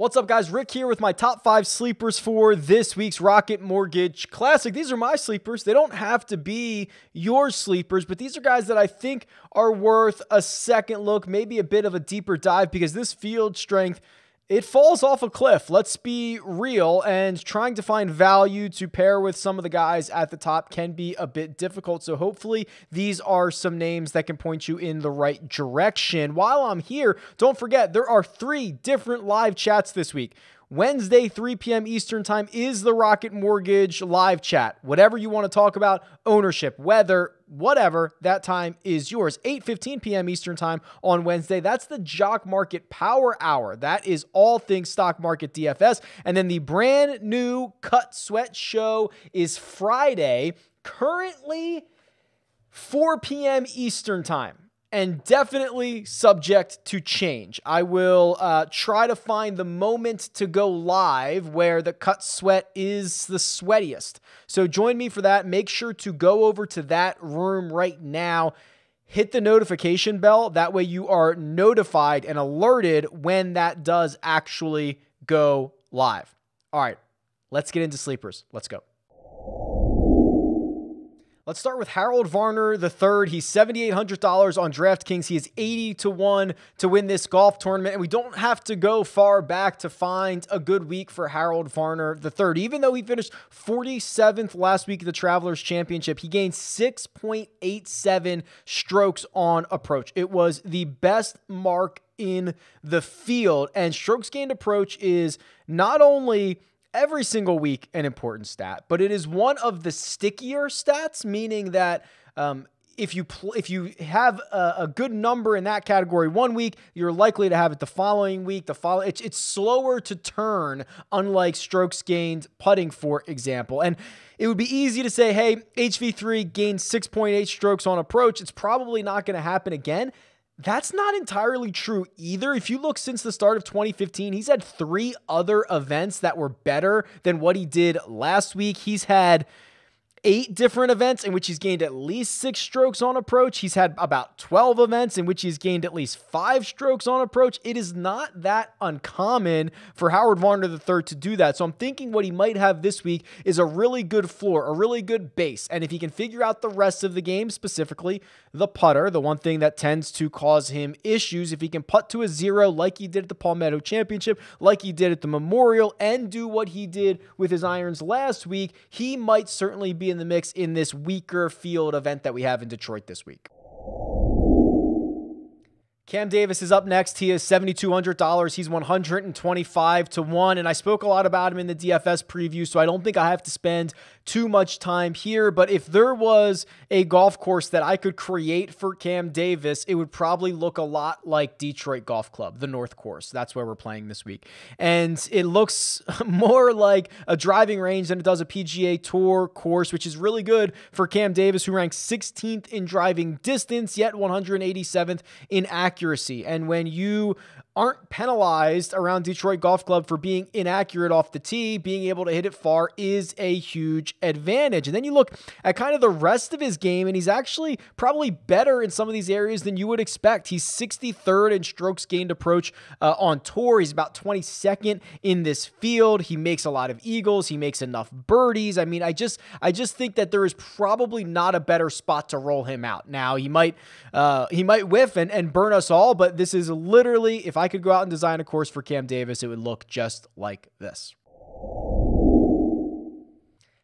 What's up, guys? Rick here with my top five sleepers for this week's Rocket Mortgage Classic. These are my sleepers. They don't have to be your sleepers, but these are guys that I think are worth a second look, maybe a bit of a deeper dive because this field strength it falls off a cliff. Let's be real. And trying to find value to pair with some of the guys at the top can be a bit difficult. So hopefully, these are some names that can point you in the right direction. While I'm here, don't forget there are three different live chats this week. Wednesday, 3 p.m. Eastern Time is the Rocket Mortgage live chat. Whatever you want to talk about, ownership, weather, whatever, that time is yours. 8:15 p.m. Eastern Time on Wednesday. That's the Jock Market Power Hour. That is all things stock market DFS. And then the brand new Cut Sweat show is Friday, currently 4 p.m. Eastern Time and definitely subject to change. I will uh, try to find the moment to go live where the cut sweat is the sweatiest. So join me for that. Make sure to go over to that room right now. Hit the notification bell. That way you are notified and alerted when that does actually go live. All right, let's get into sleepers. Let's go. Let's start with Harold Varner III. He's $7,800 on DraftKings. He is 80 to 1 to win this golf tournament. And we don't have to go far back to find a good week for Harold Varner III. Even though he finished 47th last week of the Travelers Championship, he gained 6.87 strokes on approach. It was the best mark in the field. And strokes gained approach is not only every single week an important stat, but it is one of the stickier stats, meaning that um, if you pl- if you have a, a, good number in that category one week, you're likely to have it the following week. The follow it's it's slower to turn, unlike strokes gained putting, for example. And it would be easy to say, hey, HV3 gained 6.8 strokes on approach. It's probably not going to happen again. That's not entirely true either. If you look since the start of 2015, he's had three other events that were better than what he did last week. He's had eight different events in which he's gained at least six strokes on approach. He's had about 12 events in which he's gained at least five strokes on approach. It is not that uncommon for Harold Varner III to do that. So I'm thinking what he might have this week is a really good floor, a really good base. And if he can figure out the rest of the game, specifically the putter, the one thing that tends to cause him issues, if he can putt to a zero like he did at the Palmetto Championship, like he did at the Memorial, and do what he did with his irons last week, he might certainly be in the mix in this weaker field event that we have in Detroit this week. Cam Davis is up next. He is $7,200. He's 125 to 1. And I spoke a lot about him in the DFS preview, so I don't think I have to spend too much time here, but if there was a golf course that I could create for Cam Davis, it would probably look a lot like Detroit Golf Club, the North Course. That's where we're playing this week. And it looks more like a driving range than it does a PGA Tour course, which is really good for Cam Davis, who ranks 16th in driving distance, yet 187th in accuracy. And when you aren't penalized around Detroit Golf Club for being inaccurate off the tee, being able to hit it far is a huge advantage. And then you look at kind of the rest of his game, and he's actually probably better in some of these areas than you would expect. He's 63rd in strokes gained approach uh, on tour. He's about 22nd in this field. He makes a lot of eagles. He makes enough birdies. I mean, I just I just think that there is probably not a better spot to roll him out. Now he might uh, he might whiff and, and burn us all, but this is literally if I could go out and design a course for Cam Davis, it would look just like this.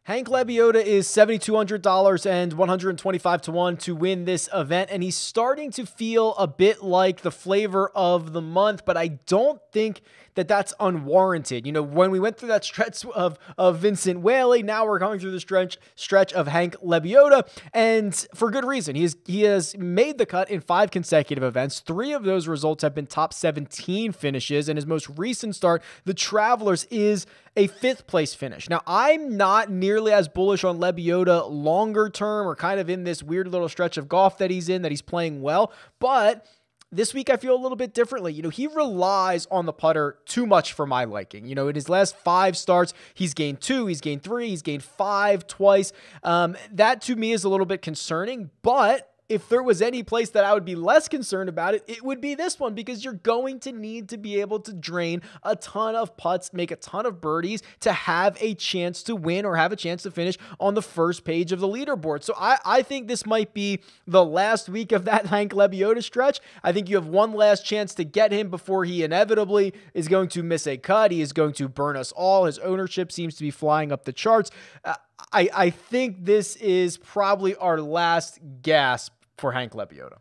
Hank Lebioda is $7,200 and 125 to 1 to win this event. And he's starting to feel a bit like the flavor of the month, but I don't think that that's unwarranted. You know, when we went through that stretch of, of Vincent Whaley, now we're going through the stretch stretch of Hank Lebioda, and for good reason. He has he has made the cut in five consecutive events. Three of those results have been top 17 finishes, and his most recent start, the Travelers, is a fifth place finish. Now, I'm not nearly as bullish on Lebioda longer term or kind of in this weird little stretch of golf that he's in, that he's playing well, but this week, I feel a little bit differently. You know, he relies on the putter too much for my liking. You know, in his last five starts, he's gained two, he's gained three, he's gained five twice. Um, that to me is a little bit concerning, but if there was any place that I would be less concerned about it, it would be this one because you're going to need to be able to drain a ton of putts, make a ton of birdies to have a chance to win or have a chance to finish on the first page of the leaderboard. So I, I think this might be the last week of that Hank Lebioda stretch. I think you have one last chance to get him before he inevitably is going to miss a cut. He is going to burn us all. His ownership seems to be flying up the charts. Uh, I, I think this is probably our last gasp for Hank Lebioda.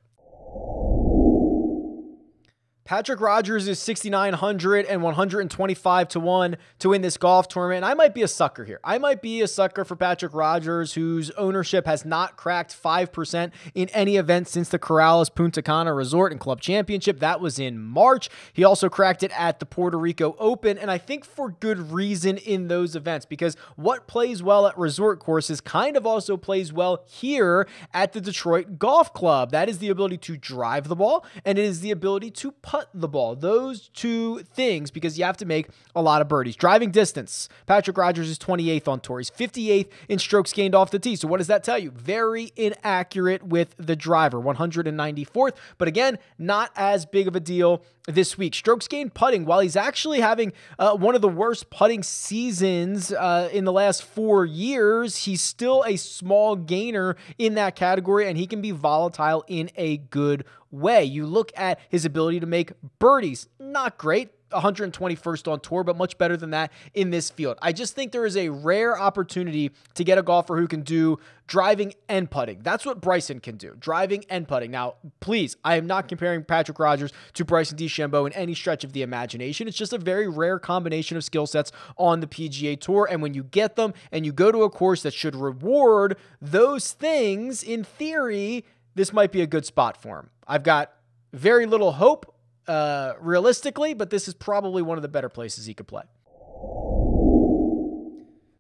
Patrick Rodgers is 6,900 and 125 to 1 to win this golf tournament. And I might be a sucker here. I might be a sucker for Patrick Rodgers, whose ownership has not cracked 5% in any event since the Corales Punta Cana Resort and Club Championship. That was in March. He also cracked it at the Puerto Rico Open. And I think for good reason in those events, because what plays well at resort courses kind of also plays well here at the Detroit Golf Club. That is the ability to drive the ball, and it is the ability to putt the ball. Those two things, because you have to make a lot of birdies. Driving distance. Patrick Rodgers is 28th on tour. He's 58th in strokes gained off the tee. So what does that tell you? Very inaccurate with the driver. 194th. But again, not as big of a deal this week. Strokes gained putting, while he's actually having uh, one of the worst putting seasons uh, in the last four years, he's still a small gainer in that category, and he can be volatile in a good way. You look at his ability to make birdies, not great. 121st on tour, but much better than that in this field. I just think there is a rare opportunity to get a golfer who can do driving and putting. That's what Bryson can do, driving and putting. Now, please, I am not comparing Patrick Rodgers to Bryson DeChambeau in any stretch of the imagination. It's just a very rare combination of skill sets on the PGA Tour. And when you get them and you go to a course that should reward those things, in theory, this might be a good spot for him. I've got very little hope uh, realistically, but this is probably one of the better places he could play.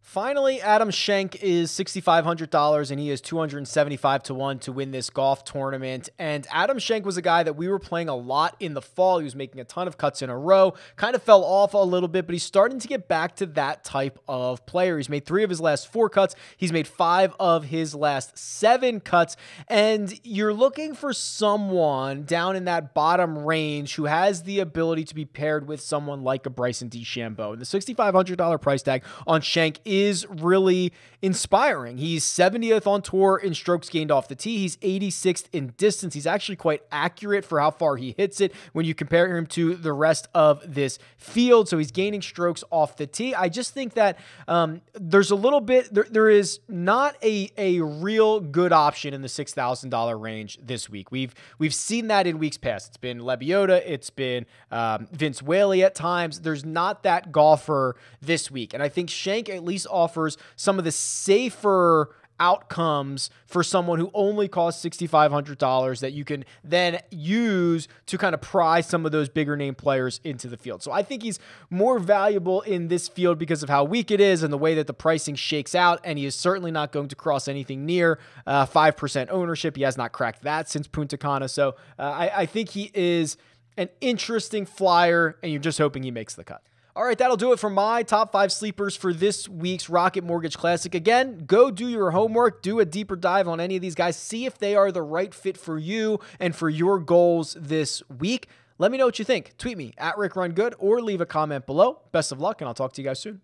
Finally, Adam Schenk is $6,500 and he is 275 to 1 to win this golf tournament. And Adam Schenk was a guy that we were playing a lot in the fall. He was making a ton of cuts in a row, kind of fell off a little bit, but he's starting to get back to that type of player. He's made three of his last four cuts, he's made five of his last seven cuts. And you're looking for someone down in that bottom range who has the ability to be paired with someone like a Bryson DeChambeau. And the $6,500 price tag on Schenk is is really inspiring. He's 70th on tour in strokes gained off the tee. He's 86th in distance. He's actually quite accurate for how far he hits it when you compare him to the rest of this field. So he's gaining strokes off the tee. I just think that um, there's a little bit, there, there is not a, a real good option in the $6,000 range this week. We've, we've seen that in weeks past. It's been Lebioda, it's been um, Vince Whaley at times. There's not that golfer this week. And I think Schenk, at least offers some of the safer outcomes for someone who only costs $6,500 that you can then use to kind of pry some of those bigger name players into the field. So I think he's more valuable in this field because of how weak it is and the way that the pricing shakes out. And he is certainly not going to cross anything near uh, 5% ownership. He has not cracked that since Punta Cana. So uh, I, I think he is an interesting flyer, and you're just hoping he makes the cut. All right, that'll do it for my top five sleepers for this week's Rocket Mortgage Classic. Again, go do your homework, do a deeper dive on any of these guys, see if they are the right fit for you and for your goals this week. Let me know what you think. Tweet me at Rick Run Good or leave a comment below. Best of luck, and I'll talk to you guys soon.